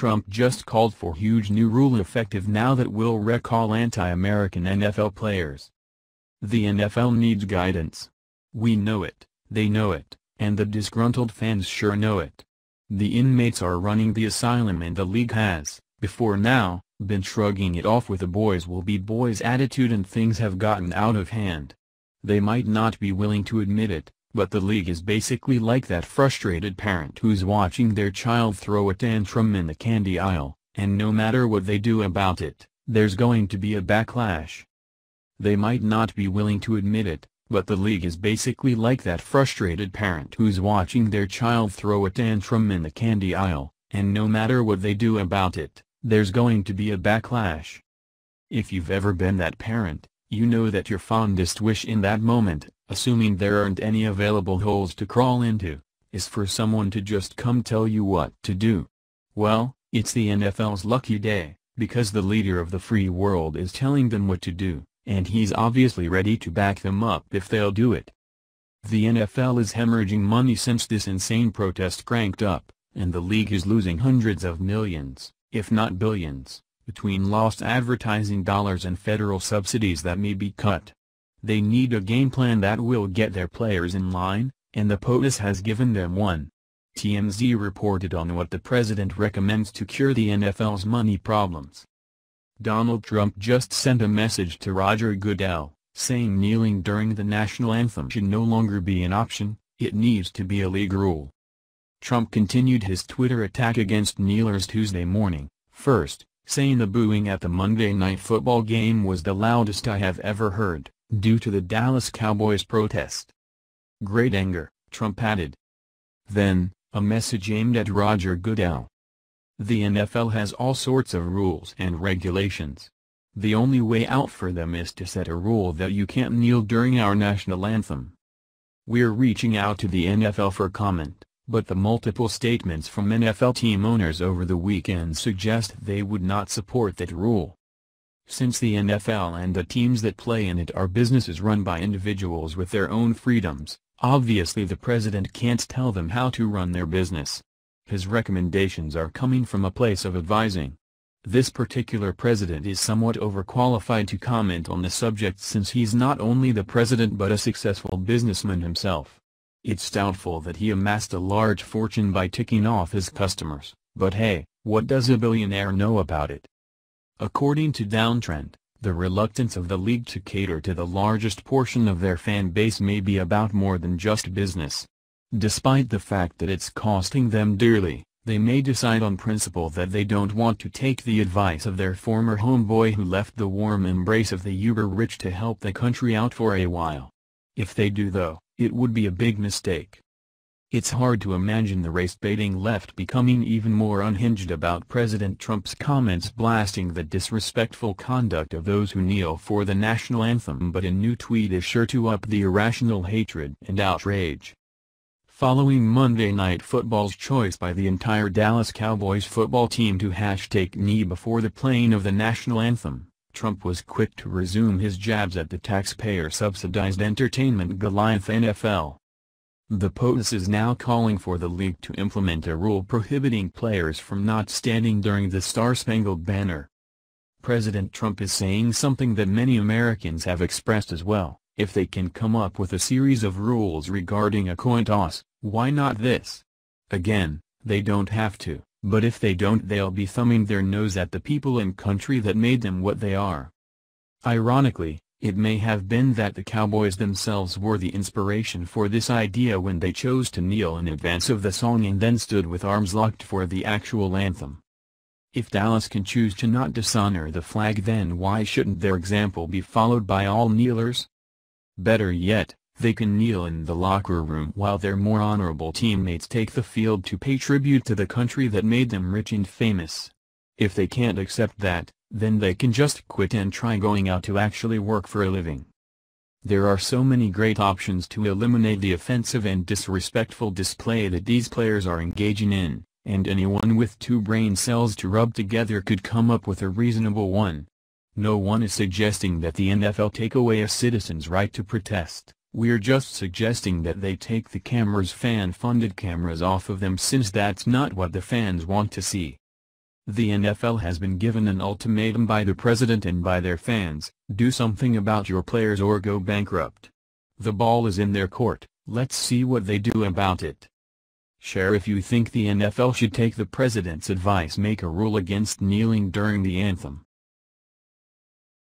Trump just called for huge new rule effective now that will wreck all anti-American NFL players. The NFL needs guidance. We know it, they know it, and the disgruntled fans sure know it. The inmates are running the asylum and the league has, before now, been shrugging it off with a boys will be boys attitude and things have gotten out of hand. They might not be willing to admit it, but the league is basically like that frustrated parent who's watching their child throw a tantrum in the candy aisle, and no matter what they do about it, there's going to be a backlash. They might not be willing to admit it, but the league is basically like that frustrated parent who's watching their child throw a tantrum in the candy aisle, and no matter what they do about it, there's going to be a backlash. If you've ever been that parent, you know that your fondest wish in that moment, assuming there aren't any available holes to crawl into, is for someone to just come tell you what to do. Well, it's the NFL's lucky day, because the leader of the free world is telling them what to do and he's obviously ready to back them up if they'll do it. The NFL is hemorrhaging money since this insane protest cranked up, and the league is losing hundreds of millions, if not billions, between lost advertising dollars and federal subsidies that may be cut. They need a game plan that will get their players in line, and the POTUS has given them one. TMZ reported on what the president recommends to cure the NFL's money problems. Donald Trump just sent a message to Roger Goodell, saying kneeling during the national anthem should no longer be an option, it needs to be a league rule. Trump continued his Twitter attack against kneelers Tuesday morning, first, saying the booing at the Monday Night Football game was the loudest I have ever heard, due to the Dallas Cowboys protest. Great anger, Trump added. Then, a message aimed at Roger Goodell, the NFL has all sorts of rules and regulations. The only way out for them is to set a rule that you can't kneel during our national anthem. We're reaching out to the NFL for comment, but the multiple statements from NFL team owners over the weekend suggest they would not support that rule. Since the NFL and the teams that play in it are businesses run by individuals with their own freedoms, obviously the president can't tell them how to run their business. His recommendations are coming from a place of advising. This particular president is somewhat overqualified to comment on the subject since he's not only the president but a successful businessman himself. It's doubtful that he amassed a large fortune by ticking off his customers, but hey, what does a billionaire know about it? According to Downtrend, the reluctance of the league to cater to the largest portion of their fan base may be about more than just business. Despite the fact that it's costing them dearly, they may decide on principle that they don't want to take the advice of their former homeboy who left the warm embrace of the uber-rich to help the country out for a while. If they do though, it would be a big mistake. It's hard to imagine the race-baiting left becoming even more unhinged about President Trump's comments blasting the disrespectful conduct of those who kneel for the national anthem but a new tweet is sure to up the irrational hatred and outrage. Following Monday Night Football's choice by the entire Dallas Cowboys football team to hashtag knee before the playing of the national anthem, Trump was quick to resume his jabs at the taxpayer-subsidized entertainment Goliath NFL. The POTUS is now calling for the league to implement a rule prohibiting players from not standing during the Star-Spangled Banner. President Trump is saying something that many Americans have expressed as well, if they can come up with a series of rules regarding a coin toss, why not this? Again, they don't have to, but if they don't they'll be thumbing their nose at the people and country that made them what they are. Ironically, it may have been that the Cowboys themselves were the inspiration for this idea when they chose to kneel in advance of the song and then stood with arms locked for the actual anthem. If Dallas can choose to not dishonor the flag then why shouldn't their example be followed by all kneelers? Better yet, they can kneel in the locker room while their more honorable teammates take the field to pay tribute to the country that made them rich and famous. If they can't accept that, then they can just quit and try going out to actually work for a living. There are so many great options to eliminate the offensive and disrespectful display that these players are engaging in, and anyone with two brain cells to rub together could come up with a reasonable one. No one is suggesting that the NFL take away a citizen's right to protest. We're just suggesting that they take the cameras fan-funded cameras off of them since that's not what the fans want to see. The NFL has been given an ultimatum by the president and by their fans, do something about your players or go bankrupt. The ball is in their court, let's see what they do about it. Share if you think the NFL should take the president's advice make a rule against kneeling during the anthem.